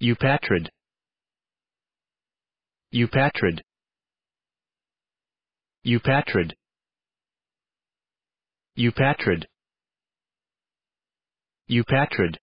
Eupatrid. Eupatrid. Eupatrid. Eupatrid. Eupatrid.